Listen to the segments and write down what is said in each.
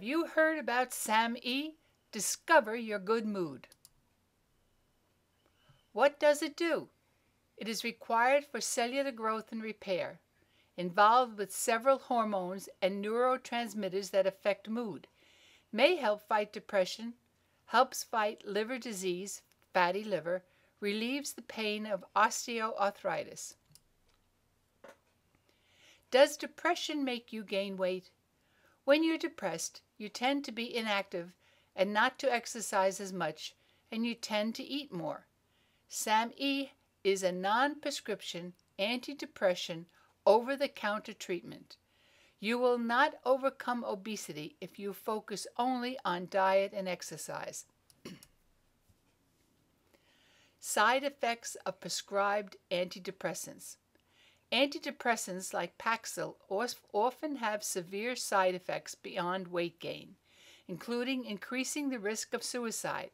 Have you heard about SAM-E? Discover your good mood. What does it do? It is required for cellular growth and repair, involved with several hormones and neurotransmitters that affect mood, may help fight depression, helps fight liver disease, fatty liver, relieves the pain of osteoarthritis. Does depression make you gain weight? When you're depressed, you tend to be inactive and not to exercise as much, and you tend to eat more. SAM-E is a non-prescription antidepressant over-the-counter treatment. You will not overcome obesity if you focus only on diet and exercise. Side effects of prescribed antidepressants. Antidepressants like Paxil often have severe side effects beyond weight gain, including increasing the risk of suicide,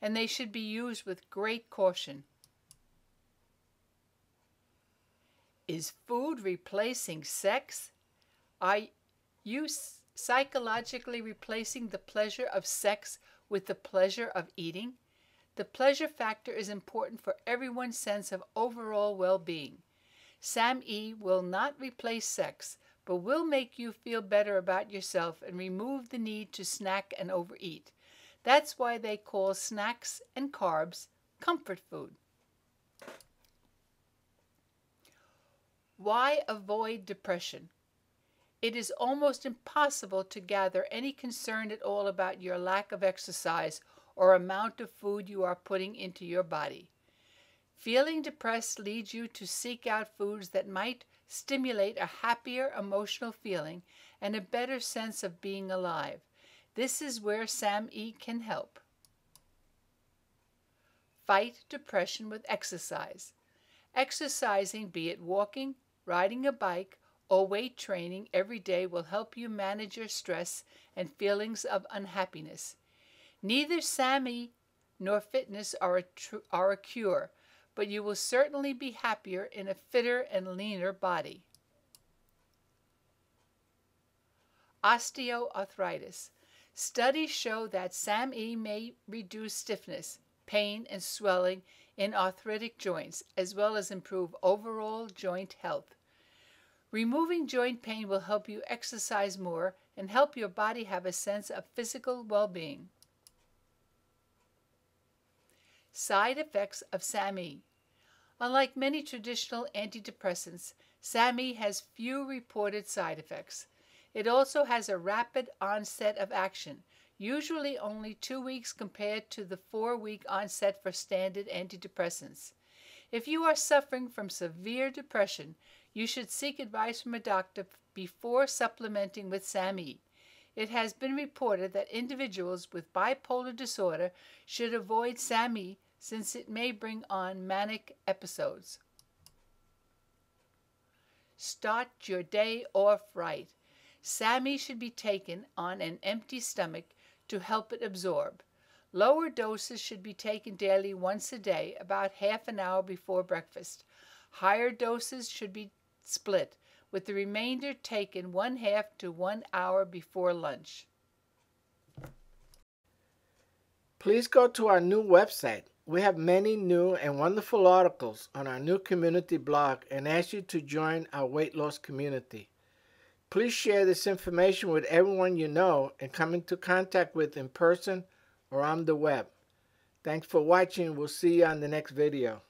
and they should be used with great caution. Is food replacing sex? Are you psychologically replacing the pleasure of sex with the pleasure of eating? The pleasure factor is important for everyone's sense of overall well being. SAM-E will not replace sex, but will make you feel better about yourself and remove the need to snack and overeat. That's why they call snacks and carbs comfort food. Why avoid depression? It is almost impossible to gather any concern at all about your lack of exercise or amount of food you are putting into your body. Feeling depressed leads you to seek out foods that might stimulate a happier emotional feeling and a better sense of being alive. This is where SAM-E can help. Fight depression with exercise. Exercising, be it walking, riding a bike, or weight training every day will help you manage your stress and feelings of unhappiness. Neither SAM-E nor fitness are a, are a cure, but you will certainly be happier in a fitter and leaner body. Osteoarthritis. Studies show that SAM-E may reduce stiffness, pain, and swelling in arthritic joints, as well as improve overall joint health. Removing joint pain will help you exercise more and help your body have a sense of physical well-being. Side effects of SAM-E. Unlike many traditional antidepressants, SAM-E has few reported side effects. It also has a rapid onset of action, usually only two weeks compared to the four-week onset for standard antidepressants. If you are suffering from severe depression, you should seek advice from a doctor before supplementing with SAM-E. It has been reported that individuals with bipolar disorder should avoid SAM-E since it may bring on manic episodes. Start your day off right. SAM-E should be taken on an empty stomach to help it absorb. Lower doses should be taken daily once a day, about half an hour before breakfast. Higher doses should be split, with the remainder taken one half to one hour before lunch. Please go to our new website. We have many new and wonderful articles on our new community blog and ask you to join our weight loss community. Please share this information with everyone you know and come into contact with in person or on the web. Thanks for watching. We'll see you on the next video.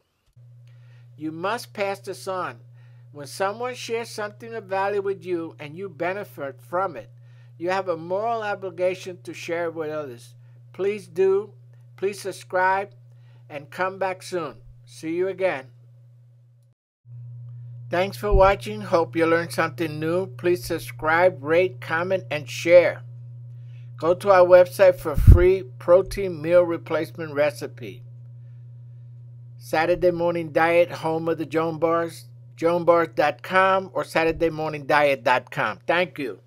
You must pass this on. When someone shares something of value with you and you benefit from it, you have a moral obligation to share it with others. Please do. Please subscribe and come back soon. See you again. Thanks for watching. Hope you learned something new. Please subscribe, rate, comment, and share. Go to our website for free protein meal replacement recipe. Saturday Morning Diet, home of the Joan Bars, joanbars.com or SaturdayMorningDiet.com. Thank you.